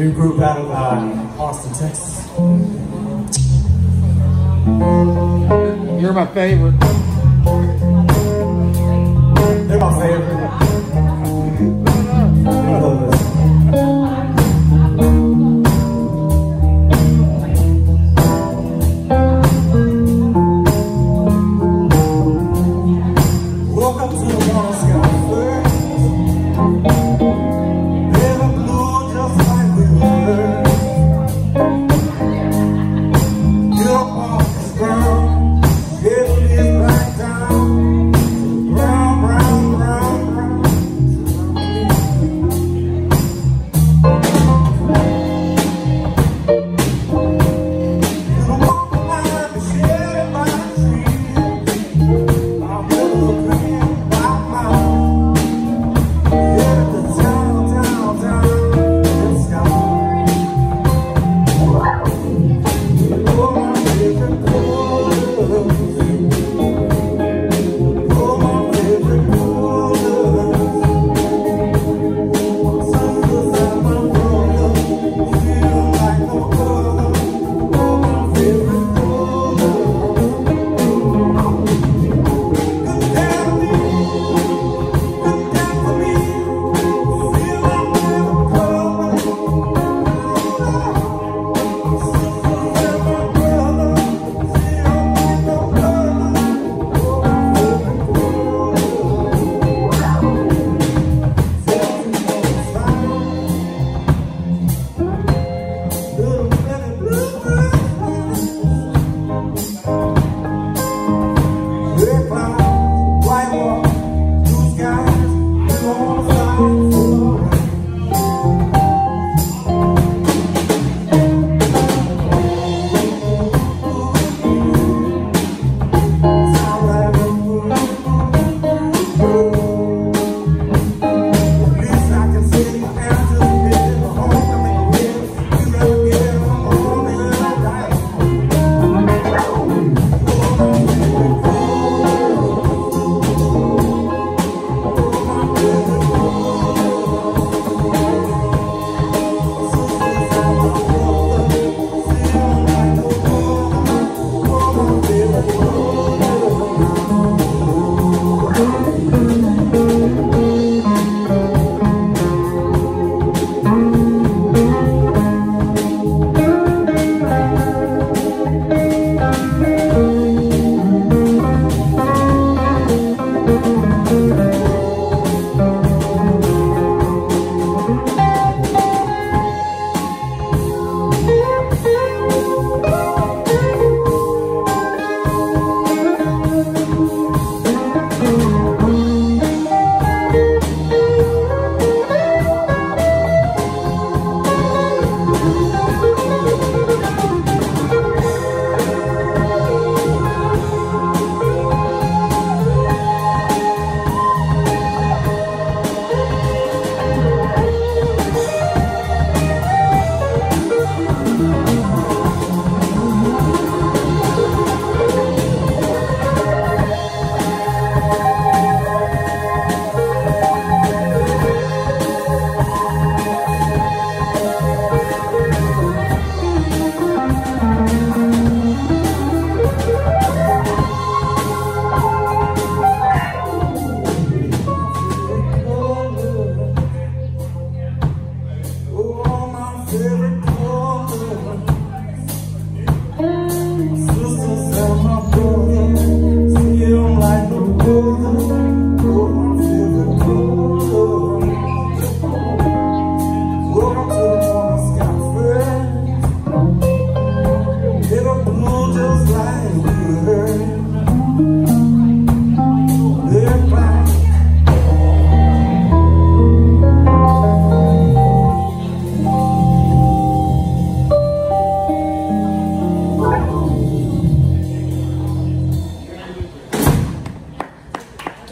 new group out of uh, Austin, Texas. You're my favorite. They're my favorite. I love this. Welcome to the Wallace Scout Yeah.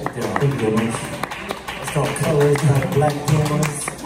Thank you very much. It's called Colors by Black Pumas.